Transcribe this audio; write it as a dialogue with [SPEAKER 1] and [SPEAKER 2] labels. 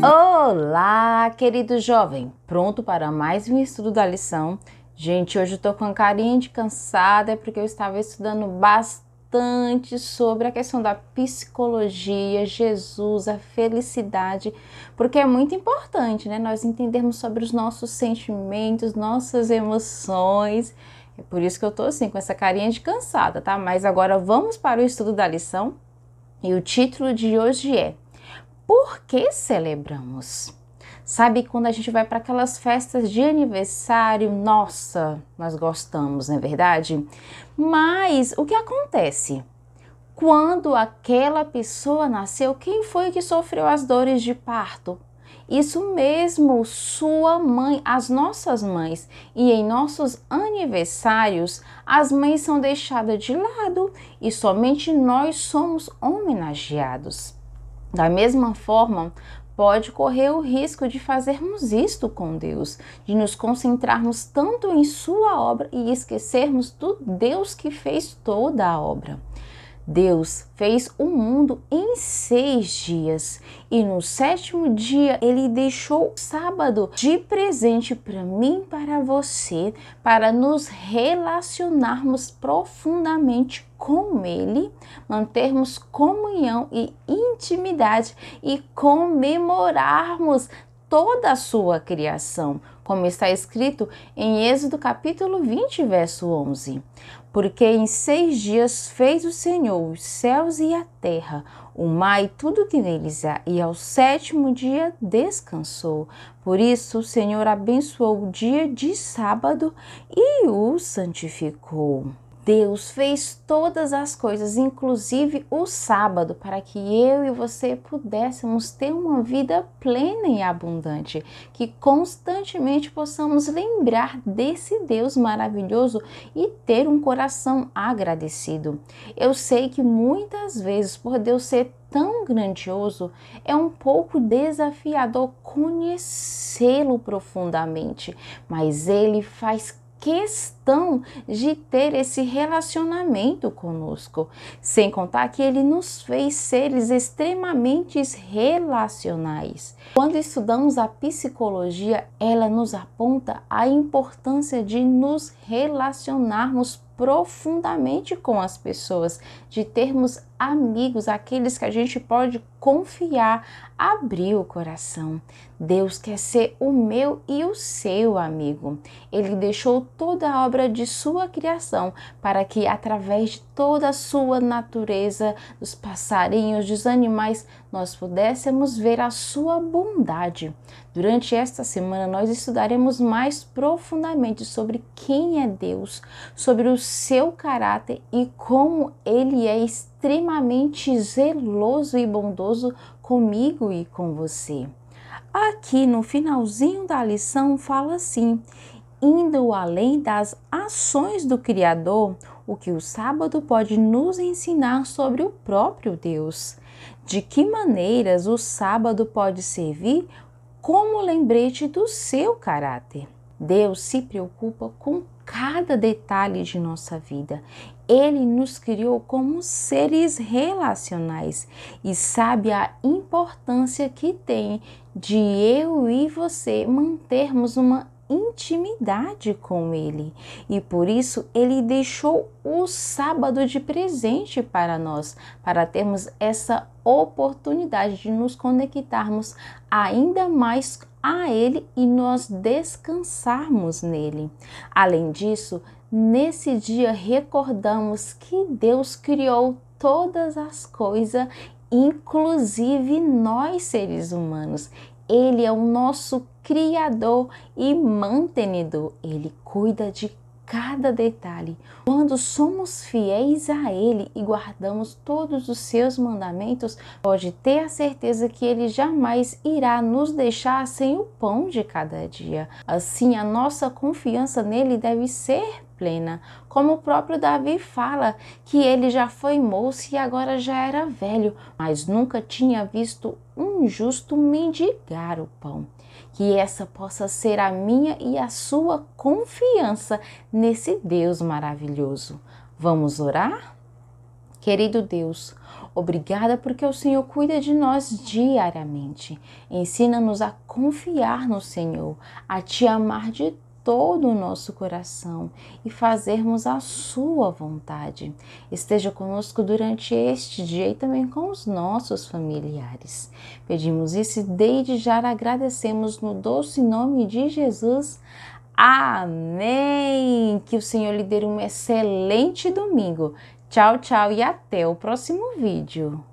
[SPEAKER 1] Olá, querido jovem, pronto para mais um estudo da lição? Gente, hoje eu tô com a carinha de cansada porque eu estava estudando bastante sobre a questão da psicologia, Jesus, a felicidade, porque é muito importante, né? Nós entendermos sobre os nossos sentimentos, nossas emoções. É por isso que eu tô assim, com essa carinha de cansada, tá? Mas agora vamos para o estudo da lição. E o título de hoje é por que celebramos? Sabe quando a gente vai para aquelas festas de aniversário, nossa, nós gostamos, não é verdade? Mas o que acontece? Quando aquela pessoa nasceu, quem foi que sofreu as dores de parto? Isso mesmo, sua mãe, as nossas mães. E em nossos aniversários, as mães são deixadas de lado e somente nós somos homenageados. Da mesma forma, pode correr o risco de fazermos isto com Deus, de nos concentrarmos tanto em Sua obra e esquecermos do Deus que fez toda a obra. Deus fez o mundo em seis dias. E no sétimo dia ele deixou o sábado de presente para mim, para você, para nos relacionarmos profundamente com Ele, mantermos comunhão e intimidade e comemorarmos toda a sua criação, como está escrito em Êxodo capítulo 20, verso 11 porque em seis dias fez o Senhor os céus e a terra, o mar e tudo que neles há, e ao sétimo dia descansou. Por isso o Senhor abençoou o dia de sábado e o santificou. Deus fez todas as coisas, inclusive o sábado, para que eu e você pudéssemos ter uma vida plena e abundante, que constantemente possamos lembrar desse Deus maravilhoso e ter um coração agradecido. Eu sei que muitas vezes, por Deus ser tão grandioso, é um pouco desafiador conhecê-lo profundamente, mas ele faz questão de ter esse relacionamento conosco, sem contar que ele nos fez seres extremamente relacionais. Quando estudamos a psicologia, ela nos aponta a importância de nos relacionarmos profundamente com as pessoas, de termos amigos, aqueles que a gente pode confiar, abrir o coração. Deus quer ser o meu e o seu amigo. Ele deixou toda a obra de sua criação para que, através de toda a sua natureza, dos passarinhos, dos animais, nós pudéssemos ver a sua bondade. Durante esta semana, nós estudaremos mais profundamente sobre quem é Deus, sobre o seu caráter e como ele é extremamente zeloso e bondoso comigo e com você. Aqui no finalzinho da lição fala assim: indo além das ações do Criador, o que o sábado pode nos ensinar sobre o próprio Deus. De que maneiras o sábado pode servir como lembrete do seu caráter? Deus se preocupa com cada detalhe de nossa vida. Ele nos criou como seres relacionais e sabe a importância que tem de eu e você mantermos uma intimidade com Ele e por isso Ele deixou o sábado de presente para nós, para termos essa oportunidade de nos conectarmos ainda mais a Ele e nós descansarmos nele. Além disso, nesse dia recordamos que Deus criou todas as coisas, inclusive nós seres humanos. Ele é o nosso criador e mantenedor. Ele cuida de cada detalhe. Quando somos fiéis a Ele e guardamos todos os seus mandamentos, pode ter a certeza que Ele jamais irá nos deixar sem o pão de cada dia. Assim, a nossa confiança nele deve ser plena, como o próprio Davi fala, que ele já foi moço e agora já era velho, mas nunca tinha visto um justo mendigar o pão que essa possa ser a minha e a sua confiança nesse Deus maravilhoso. Vamos orar? Querido Deus, Obrigada porque o Senhor cuida de nós diariamente. Ensina-nos a confiar no Senhor, a te amar de todo o nosso coração e fazermos a Sua vontade. Esteja conosco durante este dia e também com os nossos familiares. Pedimos isso e desde já agradecemos no doce nome de Jesus. Amém! Que o Senhor lhe dê um excelente domingo. Tchau, tchau e até o próximo vídeo.